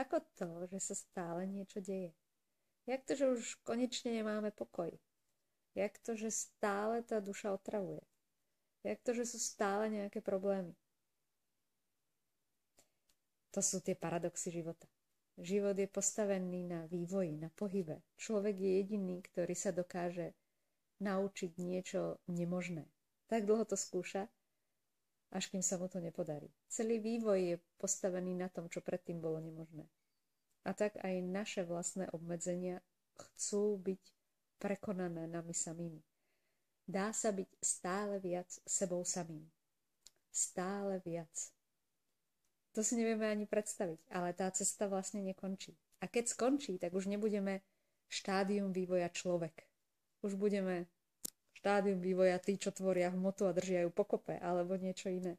Ako to, že sa stále niečo deje? Jak to, že už konečne nemáme pokoj? Jak to, že stále tá duša otravuje? Jak to, že sú stále nejaké problémy? To sú tie paradoxy života. Život je postavený na vývoji, na pohybe. Človek je jediný, ktorý sa dokáže naučiť niečo nemožné. Tak dlho to skúša, až kým sa mu to nepodarí. Celý vývoj je postavený na tom, čo predtým bolo nemožné. A tak aj naše vlastné obmedzenia chcú byť prekonané nami samými. Dá sa byť stále viac sebou samým. Stále viac. To si nevieme ani predstaviť, ale tá cesta vlastne nekončí. A keď skončí, tak už nebudeme štádium vývoja človek. Už budeme štádium vývoja tí, čo tvoria hmotu a držia ju pokope, alebo niečo iné.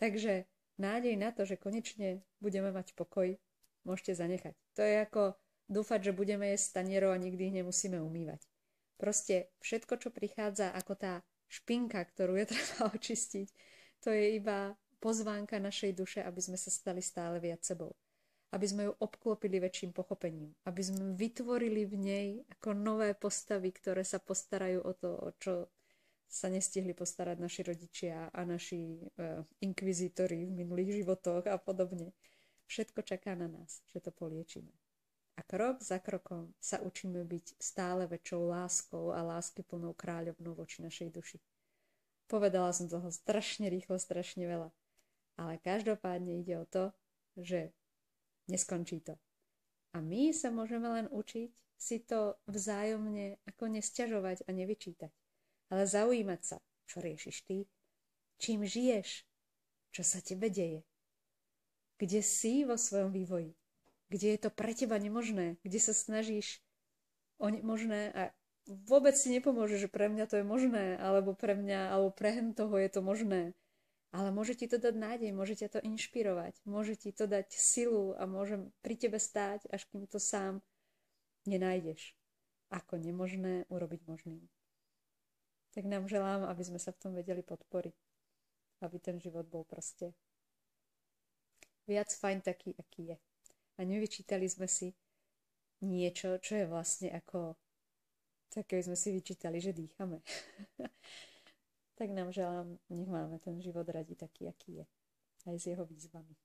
Takže nádej na to, že konečne budeme mať pokoj, môžete zanechať. To je ako dúfať, že budeme jesť tanierov a nikdy ich nemusíme umývať. Proste všetko, čo prichádza ako tá špinka, ktorú je treba očistiť, to je iba pozvánka našej duše, aby sme sa stali stále viac sebou aby sme ju obklopili väčším pochopením, aby sme vytvorili v nej ako nové postavy, ktoré sa postarajú o to, o čo sa nestihli postarať naši rodičia a naši uh, inkvizítori v minulých životoch a podobne. Všetko čaká na nás, že to poliečíme. A krok za krokom sa učíme byť stále väčšou láskou a lásky plnou kráľovnou voči našej duši. Povedala som toho strašne rýchlo, strašne veľa. Ale každopádne ide o to, že Neskončí to. A my sa môžeme len učiť si to vzájomne ako nesťažovať a nevyčítať. Ale zaujímať sa, čo riešiš ty, čím žiješ, čo sa tebe deje. Kde si vo svojom vývoji, kde je to pre teba nemožné, kde sa snažíš o nemožné a vôbec si nepomôže, že pre mňa to je možné, alebo pre mňa, alebo pre toho je to možné. Ale môže ti to dať nádej, môže ťa to inšpirovať, môže ti to dať silu a môže pri tebe stáť, až kým to sám nenájdeš. Ako nemožné urobiť možným. Tak nám želám, aby sme sa v tom vedeli podporiť. Aby ten život bol proste viac fajn taký, aký je. A nevyčítali sme si niečo, čo je vlastne ako také sme si vyčítali, že dýchame. tak nám želám, nech máme ten život radi taký, aký je. Aj s jeho výzvami.